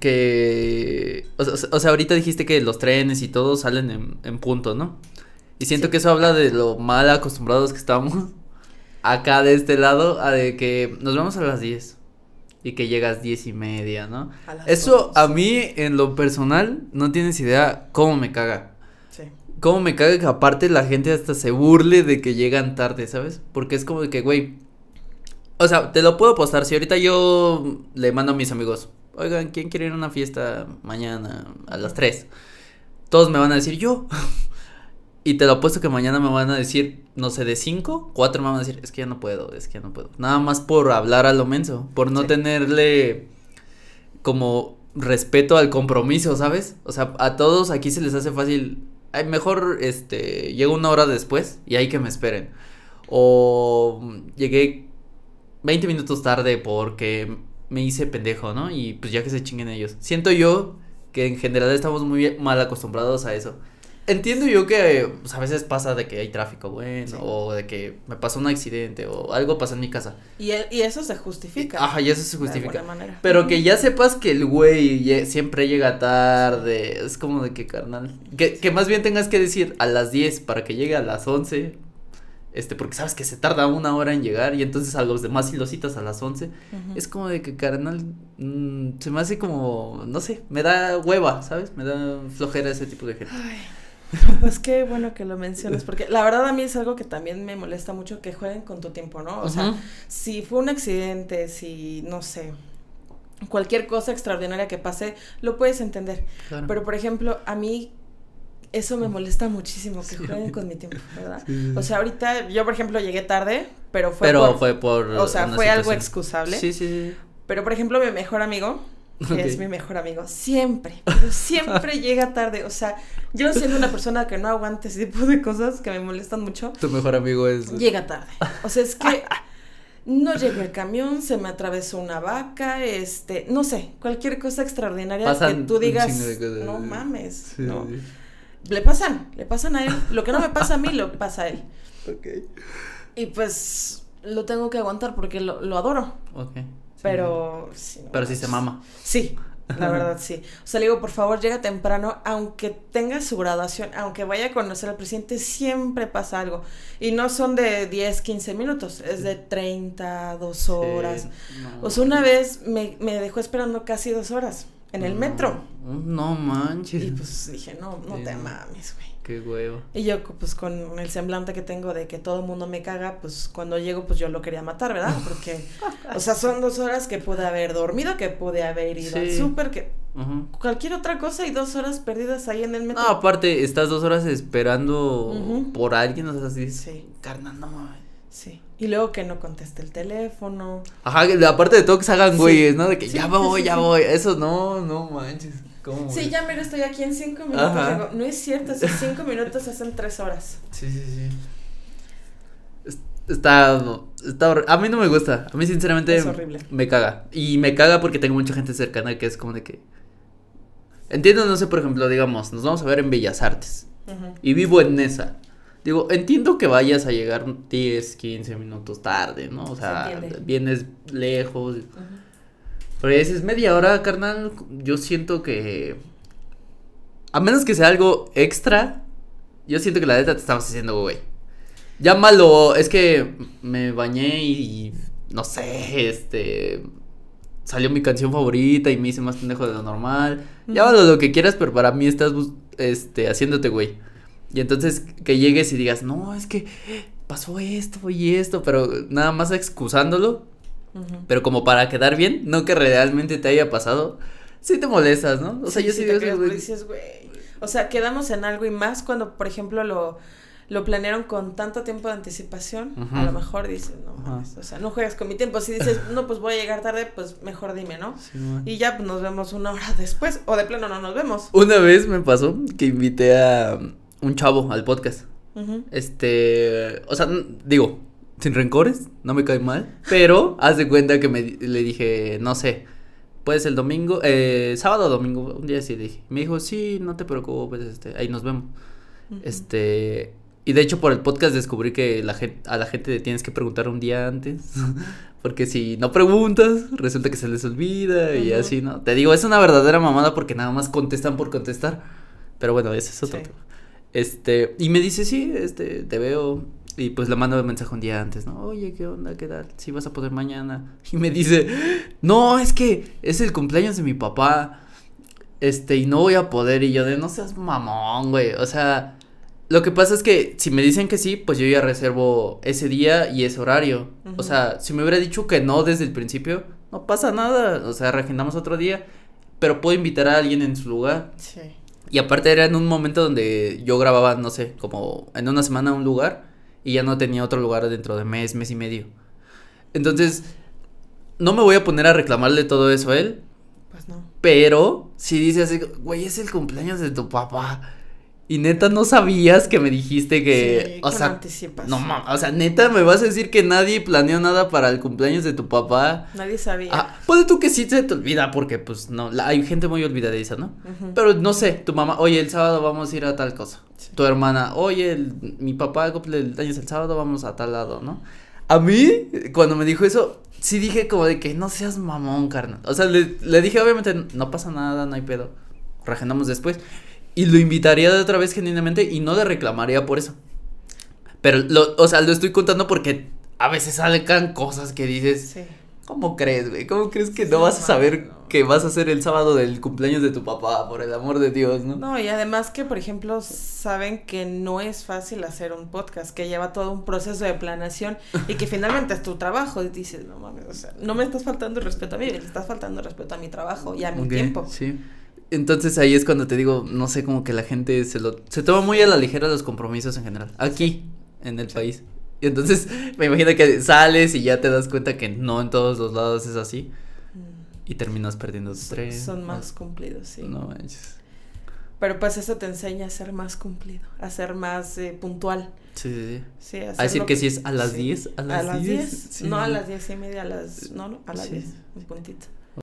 que, o sea, o sea, ahorita dijiste que los trenes y todo salen en, en punto, ¿no? Y siento Sí. que eso habla de lo mal acostumbrados que estamos acá de este lado a de que nos vemos a las 10 y que llegas diez y media, ¿no? A Eso dos. a mí en lo personal no tienes idea cómo me caga. Sí. Cómo me caga que aparte la gente hasta se burle de que llegan tarde, ¿sabes? Porque es como de que, güey. O sea, te lo puedo postar. Si ahorita yo le mando a mis amigos, oigan, ¿quién quiere ir a una fiesta mañana a las 3? Todos me van a decir yo. y te lo apuesto que mañana me van a decir, no sé, de 5, 4 me van a decir, es que ya no puedo, es que ya no puedo. Nada más por hablar a lo menso, por no Sí. tenerle como respeto al compromiso, ¿sabes? O sea, a todos aquí se les hace fácil. Ay, mejor este llego una hora después y ahí que me esperen. O llegué 20 minutos tarde porque me hice pendejo, ¿no? Y pues ya que se chinguen ellos. Siento yo que en general estamos muy mal acostumbrados a eso. Entiendo yo que pues, a veces pasa de que hay tráfico bueno Sí. o de que me pasó un accidente o algo pasa en mi casa. Y, el- y eso se justifica. Ajá, y eso se de justifica. alguna manera. Pero que ya sepas que el güey siempre llega tarde, es como de que carnal. Que, que más bien tengas que decir a las 10 para que llegue a las 11. Este, porque sabes que se tarda una hora en llegar y entonces a los demás sí los citas a las 11. Ujú. Es como de que carnal, mm, se me hace como, no sé, me da hueva, ¿sabes? Me da flojera ese tipo de gente. Ay, pues qué bueno que lo mencionas, porque la verdad a mí es algo que también me molesta mucho que jueguen con tu tiempo, ¿no? O sea, Ujú. si fue un accidente, si, no sé, cualquier cosa extraordinaria que pase, lo puedes entender. Claro. Pero, por ejemplo, a mí eso me molesta muchísimo, que Sí, a jueguen con mi tiempo, ¿verdad? Sí. O sea, ahorita yo, por ejemplo, llegué tarde, pero fue Pero por- fue por. O sea, fue algo excusable. Sí, sí, sí. Pero, por ejemplo, mi mejor amigo, que es mi mejor amigo, siempre, pero siempre llega tarde. O sea, yo siendo una persona que no aguanta ese tipo de cosas que me molestan mucho, Tu mejor amigo es. llega tarde. O sea, es que no llegó el camión, se me atravesó una vaca, este, no sé, cualquier cosa extraordinaria Pasan que tú digas, chingo de cosas, no mames, Sí, ¿no? sí. Le pasan, le pasan a él. Lo que no me pasa a mí, lo pasa a él. Ok. Y pues lo tengo que aguantar porque lo, lo adoro. Ok. Pero sí, no Pero sí se mama. Sí, la verdad sí. O sea, le digo, por favor, llega temprano, aunque tenga su graduación, aunque vaya a conocer al presidente, siempre pasa algo. Y no son de 10, 15 minutos, es de 30, 2 horas. Sí, no. O sea, una vez me, me dejó esperando casi dos horas en el metro. No manches. Y pues dije, no, no Sí, te mames, güey. Qué huevo. Y yo, pues con el semblante que tengo de que todo el mundo me caga, pues cuando llego, pues yo lo quería matar, ¿verdad? Porque, o sea, son dos horas que pude haber dormido, que pude haber ido al súper, que cualquier otra cosa y dos horas perdidas ahí en el metro. No, aparte, estás dos horas esperando por alguien, o sea, así. Sí. Carnal, no mames. Sí. Y luego que no conteste el teléfono. Ajá, aparte de todo que se hagan Sí. güeyes, ¿no? De que Sí, ya voy, sí, ya voy. Eso no, no manches. ¿Cómo? Sí, ya mira, estoy aquí en cinco minutos. Digo, no es cierto, esos cinco minutos hacen tres horas. Sí, sí, sí. Es- Está, está a mí no me gusta, a mí sinceramente Es horrible. me caga y me caga porque tengo mucha gente cercana que es como de que entiendo, no sé, por ejemplo, digamos, nos vamos a ver en Bellas Artes y vivo en esa. Digo, entiendo que vayas a llegar 10, 15 minutos tarde, ¿no? O Se sea, vienes lejos. Pero dices media hora, carnal, yo siento que a menos que sea algo extra, yo siento que la neta te estamos haciendo, güey. Llámalo, es que me bañé y no sé, este salió mi canción favorita y me hice más pendejo de lo normal. Llámalo lo que quieras, pero para mí estás este haciéndote, güey. Y entonces que llegues y digas, "No, es que pasó esto y esto", pero nada más excusándolo, pero como para quedar bien, no que realmente te haya pasado, sí te molestas, ¿no? O sea, Sí, yo sí digo, güey, pero dices, güey. O sea, quedamos en algo y más cuando, por ejemplo, lo, lo planearon con tanto tiempo de anticipación. A lo mejor dices, no mames, o sea, no juegas con mi tiempo. Si dices, no, pues voy a llegar tarde, pues mejor dime, ¿no? Sí. Y ya pues, nos vemos una hora después. O de plano no nos vemos. Una vez me pasó que invité a un chavo al podcast. Este, o sea, digo, sin rencores, no me cae mal, pero haz de cuenta que me le dije, no sé, puedes el domingo, eh, sábado o domingo, un día así le dije. Me dijo, sí, no te preocupes, este, ahí nos vemos. Este, Y de hecho por el podcast descubrí que la gente, a la gente le tienes que preguntar un día antes. Porque si no preguntas, resulta que se les olvida y así, ¿no? Te digo, es una verdadera mamada porque nada más contestan por contestar. Pero bueno, ese es otro Sí. tema. Este, y me dice, sí, este, te veo. Y pues le mando un mensaje un día antes, ¿no? Oye, ¿qué onda? ¿Qué tal? Si vas a poder mañana. Y me dice, no, es que es el cumpleaños de mi papá. Este, y no voy a poder. Y yo de, no seas mamón, güey. O sea, lo que pasa es que si me dicen que sí, pues yo ya reservo ese día y ese horario. O sea, si me hubiera dicho que no desde el principio, no pasa nada. O sea, reagendamos otro día. Pero puedo invitar a alguien en su lugar. Sí. Y aparte era en un momento donde yo grababa, no sé, como en una semana un lugar y ya no tenía otro lugar dentro de mes, mes y medio. Entonces, no me voy a poner a reclamarle todo eso a él, Pues no. pero si dice así, güey, es el cumpleaños de tu papá. Y neta no sabías que me dijiste que, Sí, o con sea, anticipación. no mames, o sea, neta me vas a decir que nadie planeó nada para el cumpleaños de tu papá. Nadie sabía. Ah, puede tú que sí se te olvida porque pues no, la- hay gente muy olvidadiza, ¿no? Ujú. Pero no sé, tu mamá, oye, el sábado vamos a ir a tal cosa. Sí. Tu hermana, oye, el- mi papá cumple el años el sábado, vamos a tal lado, ¿no? A mí, cuando me dijo eso, sí dije como de que no seas mamón, carnal. O sea, le, le dije, obviamente, no pasa nada, no hay pedo. Reagendamos después. Y lo invitaría de otra vez genuinamente y no le reclamaría por eso. Pero, lo, o sea, lo estoy contando porque a veces salen cosas que dices, Sí. ¿Cómo crees, güey? ¿Cómo crees que Sí, no vas a saber no. que vas a ser el sábado del cumpleaños de tu papá, por el amor de Dios, no? No, y además que, por ejemplo, saben que no es fácil hacer un podcast, que lleva todo un proceso de planeación y que finalmente es tu trabajo. Y dices, no mames, o sea, no me estás faltando el respeto a mí, le estás faltando el respeto a mi trabajo y a mi tiempo. Sí. Entonces ahí es cuando te digo, no sé, como que la gente se lo se toma muy a la ligera los compromisos en general, aquí en el país. Y entonces me imagino que sales y ya te das cuenta que no en todos los lados es así Mm, y terminas perdiendo tu son- tren. Son más cumplidos, sí. No manches. Pero pues eso te enseña a ser más cumplido, a ser más eh, puntual. Sí, sí, sí. Sí, A decir que si es a las 10, a a las las 10, 10, sí. no a las 10 y media, a las, no, no, a las Sí. 10, un puntito.